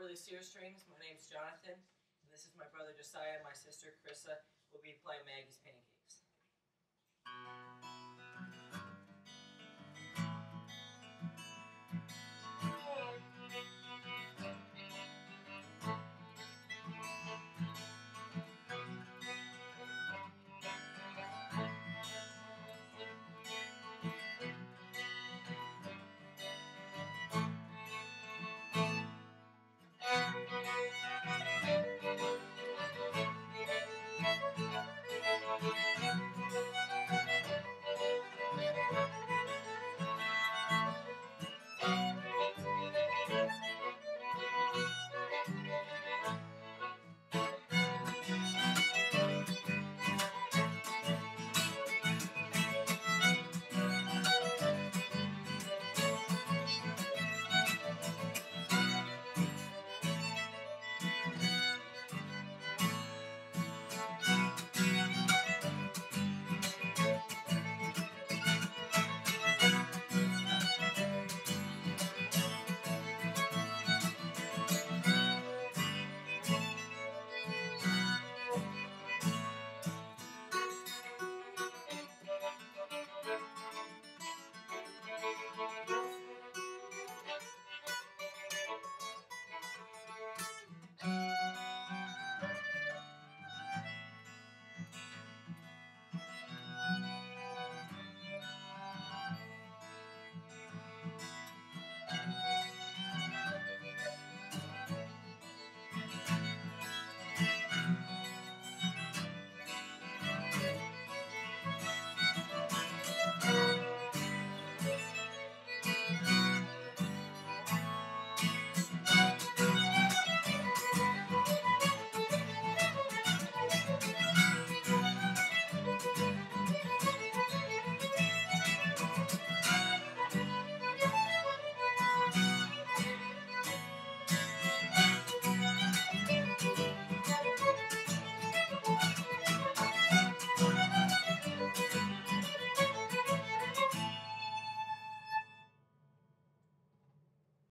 Overly Sear Strings. My name's Jonathan, and this is my brother Josiah and my sister Krissa. will be playing Maggie's Pancakes.